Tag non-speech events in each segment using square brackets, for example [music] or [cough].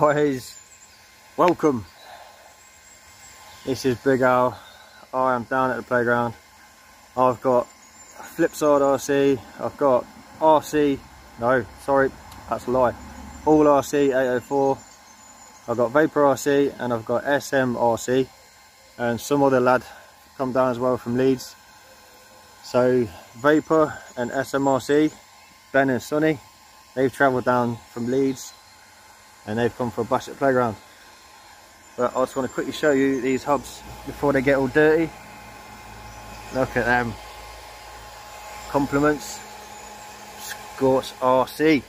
guys welcome. This is Big Al. I am down at the playground. I've got Flipside RC I've got RC no sorry that's a lie. All RC 804 I've got Vapor RC and I've got SM RC and some other lad come down as well from Leeds. So Vapor and SMRC Ben and Sonny they've travelled down from Leeds and they've come for a bash at the playground. But I just want to quickly show you these hubs before they get all dirty. Look at them. Compliments. Scorch RC.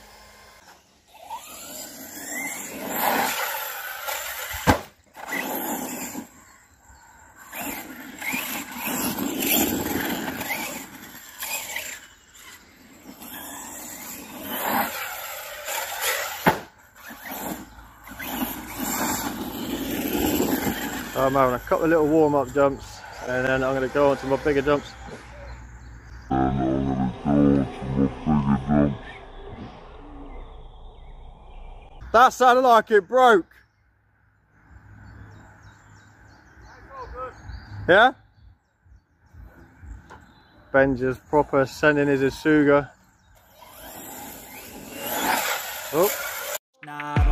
I'm having a couple of little warm-up jumps and then I'm going to go on to my bigger jumps. That sounded like it broke. Yeah? Ben just proper sending his Isuga. Oh. Nah,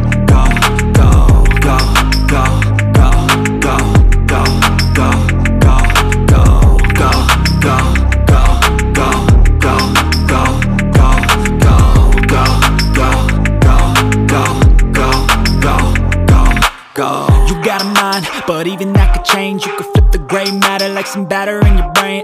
go, go, go, go, go, go, go, go, go, go, go, go, go, go, go, go, go, go, go, go. You got a mind, but even that could change. You could flip the gray matter like some batter in your brain.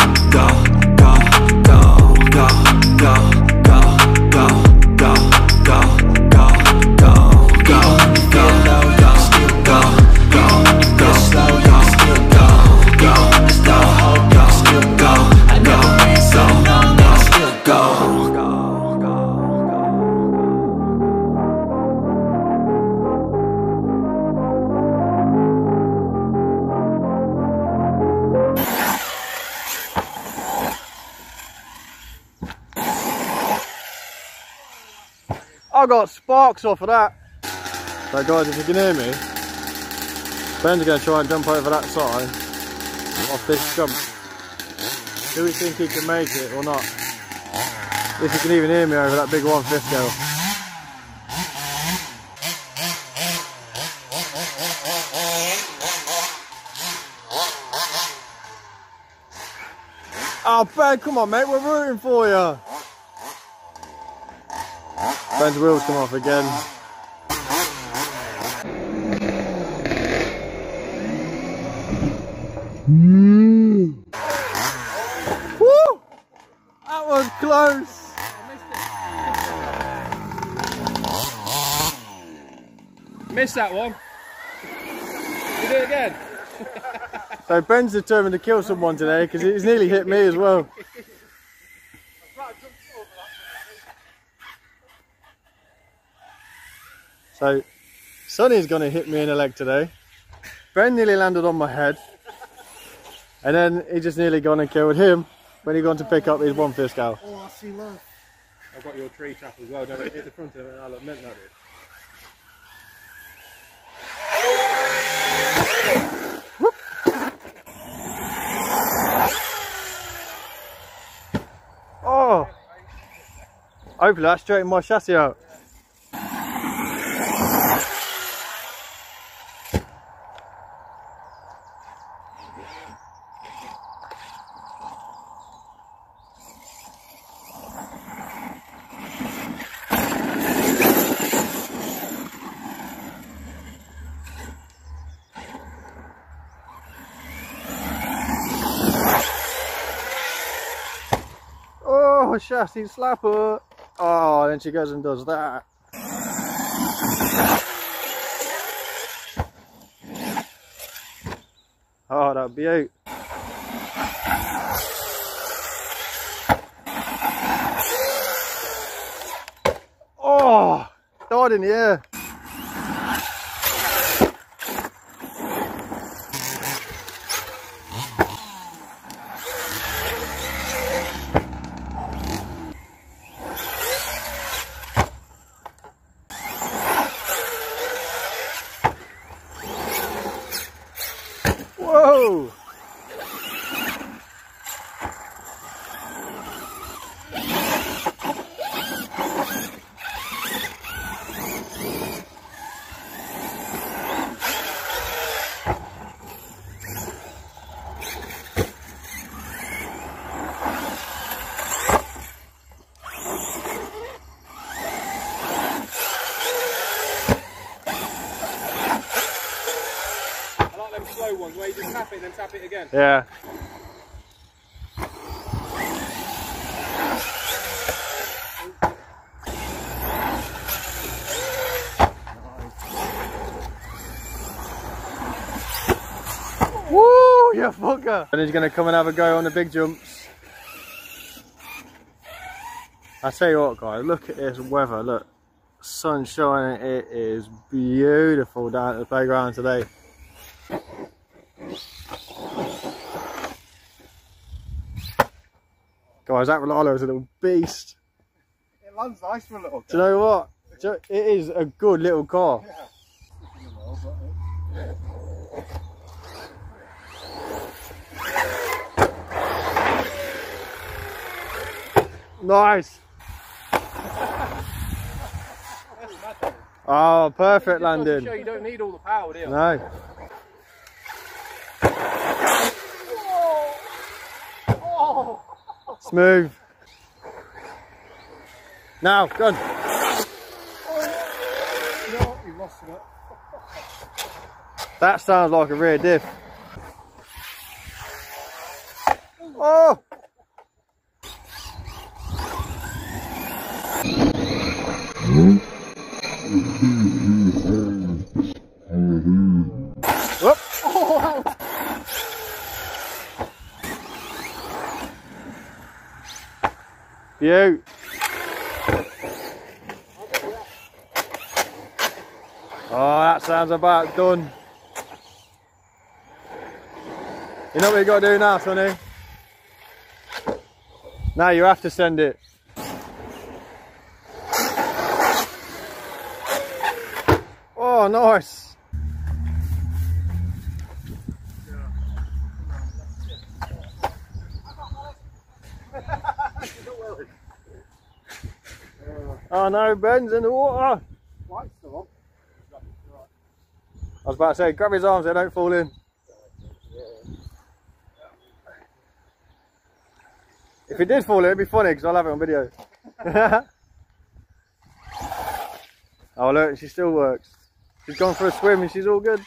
I got sparks off of that. So guys, if you can hear me, Ben's going to try and jump over that side off this jump. Do we think he can make it or not? If you can even hear me over that big 150. Oh Ben, come on mate, we're rooting for you. Ben's wheels come off again. Woo! That was close. Missed that one. You do it again. [laughs] So Ben's determined to kill someone today because he's nearly hit me as well. [laughs] So Sonny's gonna hit me in the leg today. Ben nearly landed on my head. And then he just nearly gone and killed him when he gone to pick up his one fish gal. Oh, I see love. I've got your tree trap as well, don't I? Hit the front of it and I'll have that is. Oh! Hopefully that straightened my chassis out. Chassis slapper. Oh, then she goes and does that. Oh, that beaut. Oh, died in the air. Whoa! I like slow ones where you just tap it then tap it again. Yeah. Woo, you fucker! And he's gonna come and have a go on the big jumps. I tell you what, guys, look at this weather. Look, sun shining. It is beautiful down at the playground today. Guys, that Rlaarlo is a little beast. It lands nice for a little Do you know what? You- It is a good little car. Nice. Oh, perfect landing. Show you don't need all the power, do you? No. Smooth. Now, go on. No, you lost it. That sounds like a rear diff. Oh! Beaut. Oh, that sounds about done. You know what you got to do now, Sonny? Now you have to send it. Oh, nice. Oh no, Ben's in the water. Right, still I was about to say, grab his arms, they don't fall in. If it did fall in, it'd be funny because I'll have it on video. [laughs] oh look, she still works. She's gone for a swim and she's all good.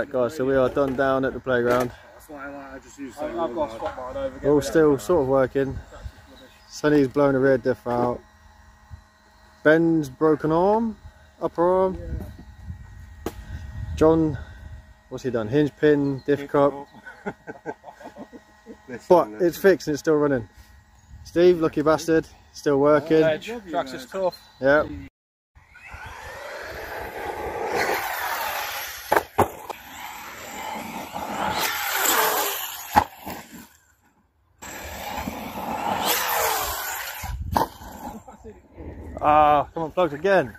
Alright guys, so we are done down at the playground. That's why I like, I just use I've got a spot mine over. We're all still sort of working. Sonny's blown a rear diff out. Ben's broken arm, upper arm. John, what's he done? Hinge pin, diff cup. [laughs] But it's fixed and it's still running. Steve, lucky bastard, still working. Edge, tracks is tough. Yep. Ah, come on, plugs again.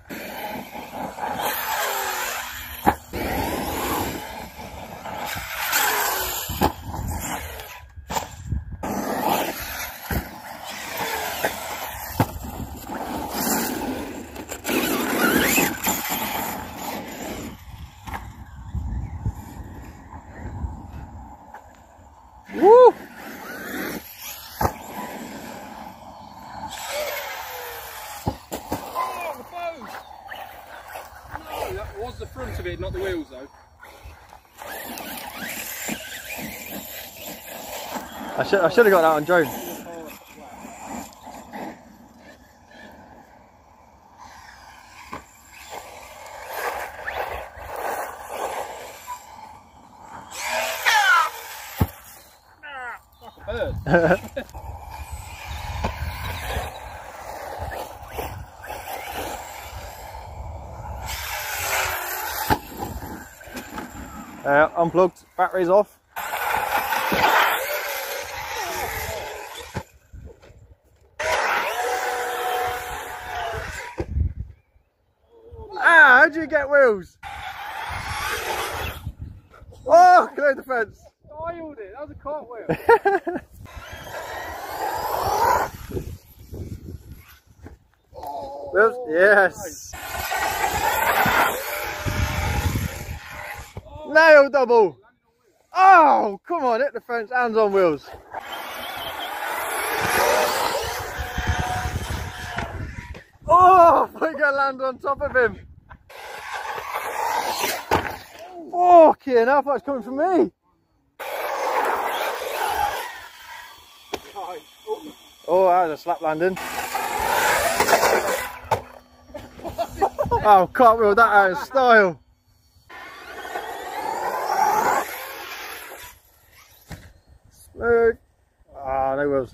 Woo! Oh, the bows! No, that was the front of it, not the wheels though. I should have got that on drone. [laughs] Uh, unplugged, batteries off. How'd you get wheels? Oh, clear the fence. Styled it, that was a cartwheel. [laughs] Wheels? Yes. Nail double. Oh, come on, hit the fence, hands on wheels. Oh, [laughs] we're gonna land on top of him. I thought it was coming from me. Oh, that was a slap landing. oh, cartwheel that out of style. Smooth. Ah, no wheels.